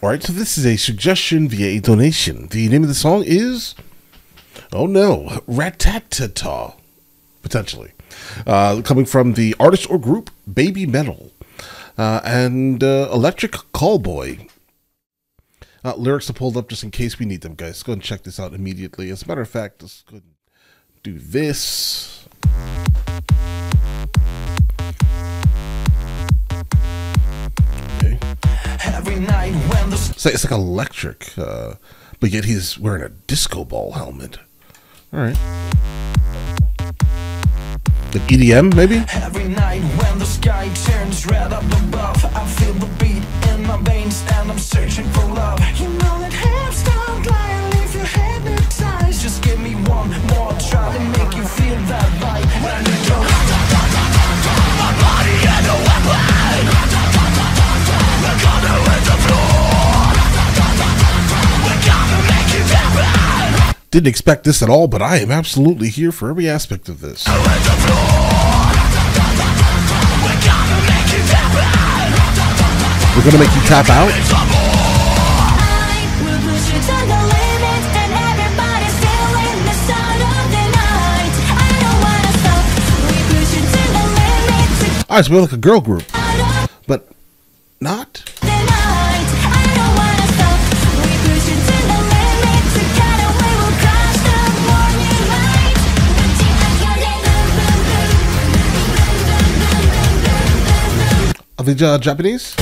All right, so this is a suggestion via a donation. The name of the song is, oh no, Ratatata, potentially. Uh, coming from the artist or group BABYMETAL uh, and uh, Electric Callboy. Uh, lyrics are pulled up just in case we need them, guys. Go and check this out immediately. As a matter of fact, let's go and do this. It's like, it's like electric, uh, but yet he's wearing a disco ball helmet. All right. The EDM, maybe? every night when the sky turns red up above, I feel the beat Didn't expect this at all, but I am absolutely here for every aspect of this. We're gonna make you tap out. I will push you to the limit, and everybody's feeling the sound of the night. I don't wanna stop. We push you to the limit, All right, so we're like a girl group, but not. Are they uh, Japanese?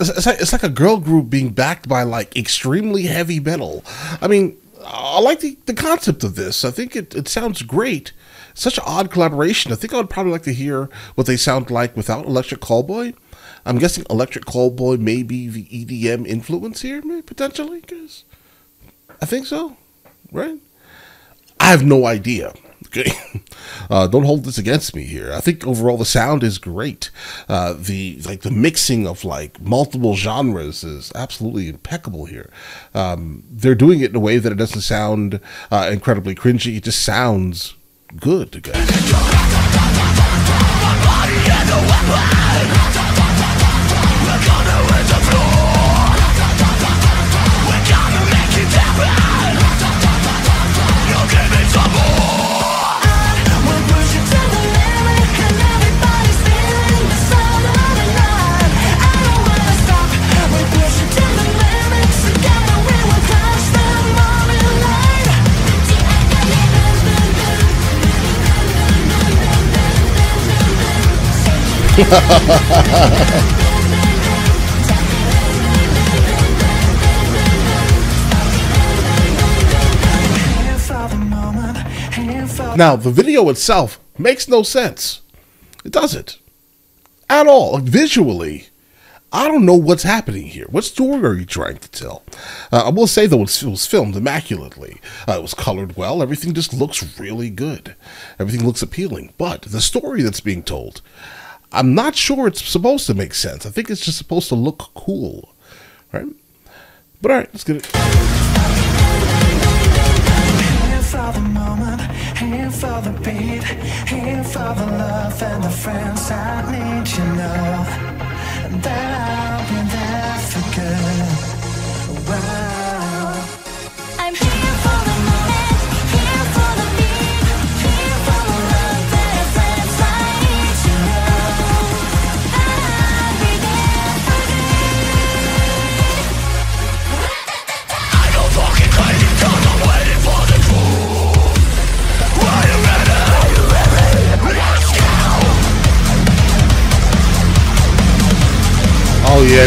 It's like a girl group being backed by like extremely heavy metal. I mean, I like the, the concept of this. I think it, it sounds great. Such an odd collaboration. I think I would probably like to hear what they sound like without Electric Callboy. I'm guessing Electric Callboy may be the EDM influence here, maybe, potentially, because I think so, right? I have no idea. Okay, uh, don't hold this against me here. I think overall the sound is great. Uh, the like the mixing of like multiple genres is absolutely impeccable here. Um, they're doing it in a way that it doesn't sound uh, incredibly cringy. It just sounds good, guys. Now the video itself makes no sense. It doesn't at all. Visually, I don't know what's happening here. What story are you trying to tell? Uh, I will say though, it was filmed immaculately. Uh, it was colored well. Everything just looks really good. Everything looks appealing. But the story that's being told, I'm not sure it's supposed to make sense. I think it's just supposed to look cool, right? But all right, let's get it. Here for the beat, here for the love and the friends I need to know that I'll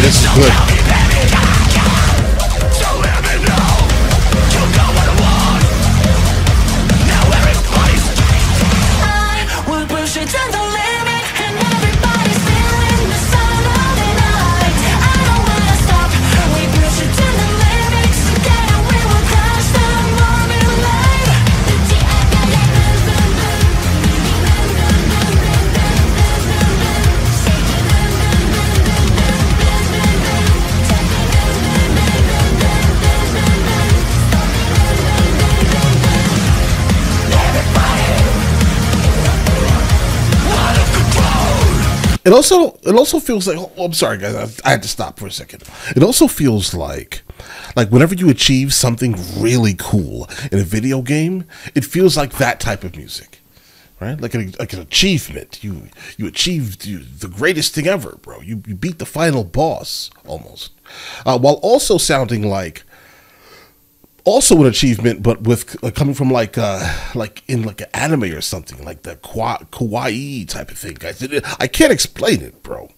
This is good. It also it also feels like oh, I'm sorry guys, I, I had to stop for a second. It also feels like like whenever you achieve something really cool in a video game, it feels like that type of music. Right? Like an, like an achievement. You you achieved you, the greatest thing ever, bro. You you beat the final boss almost. Uh, while also sounding like also an achievement, but with uh, coming from like uh like in like an anime or something like the kwa- kawaii type of thing, guys. I can't explain it, bro.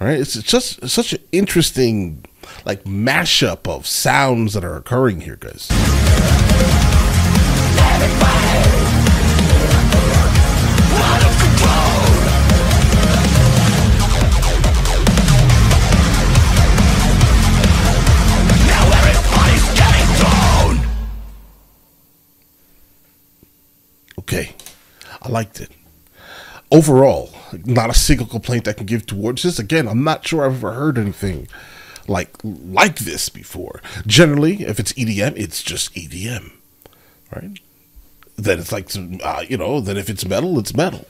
Right, it's, just it's such an interesting like mashup of sounds that are occurring here, guys. Okay, I liked it. Overall, not a single complaint I can give towards this. Again, I'm not sure I've ever heard anything like like this before. Generally, if it's EDM, it's just EDM, right? Then it's like uh, you know. Then if it's metal, it's metal.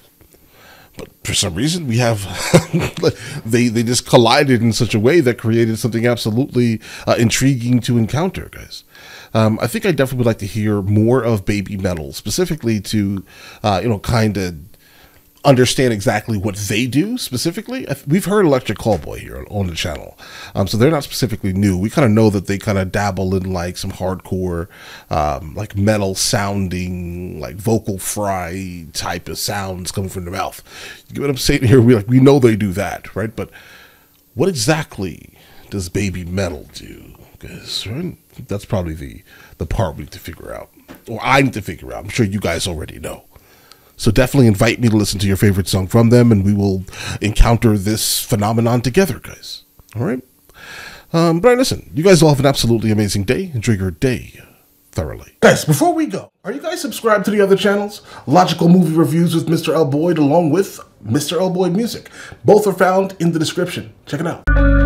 But for some reason, we have they they just collided in such a way that created something absolutely uh, intriguing to encounter, guys. Um, I think I definitely would like to hear more of BABYMETAL, specifically to uh, you know kind of understand exactly what they do specifically. We've heard Electric Callboy here on the channel, um, so they're not specifically new. We kind of know that they kind of dabble in like some hardcore, um, like metal sounding, like vocal fry type of sounds coming from their mouth. You get what I'm saying here? We like we know they do that, right? But what exactly does BABYMETAL do? Because right, that's probably the the part we need to figure out, or I need to figure out. I'm sure you guys already know. So definitely invite me to listen to your favorite song from them, and we will encounter this phenomenon together, guys. All right. Um, but listen, you guys all have an absolutely amazing day. Enjoy your day thoroughly. Guys, before we go, are you guys subscribed to the other channels? Logical Movie Reviews with Mr. L. Boyd, along with Mr. L. Boyd Music. Both are found in the description. Check it out.